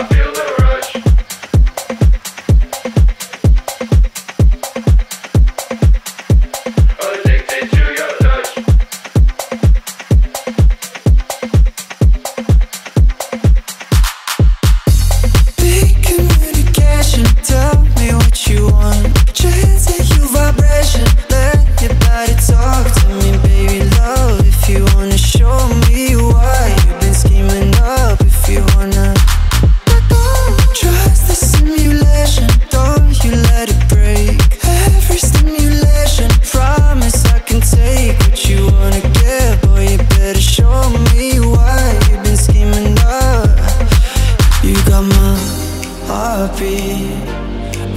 I feel heartbeat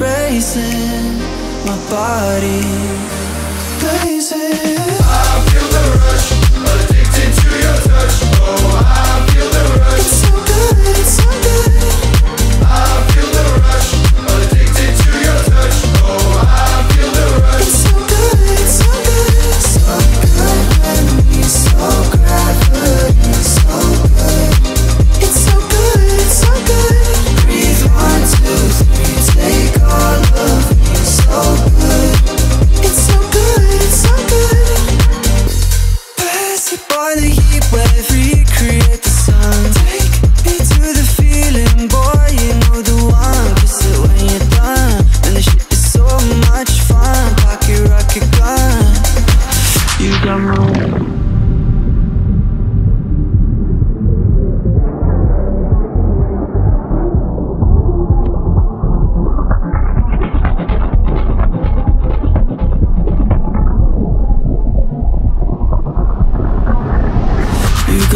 racing, my body racing.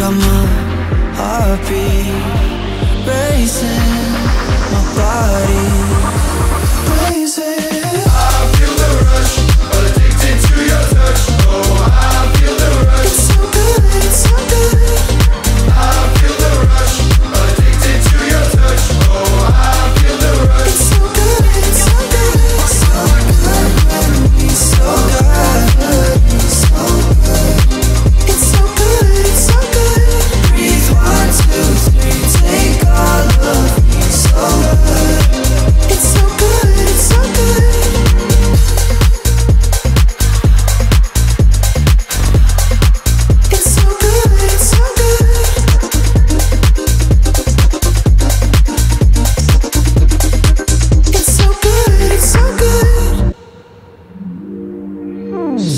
got my heartbeat racing, my body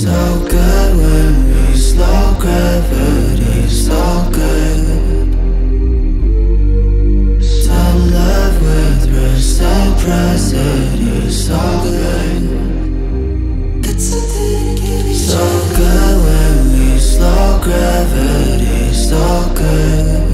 so good when we slow gravity, so good. Some love with reciprocity, so good. So good when we slow gravity, so good.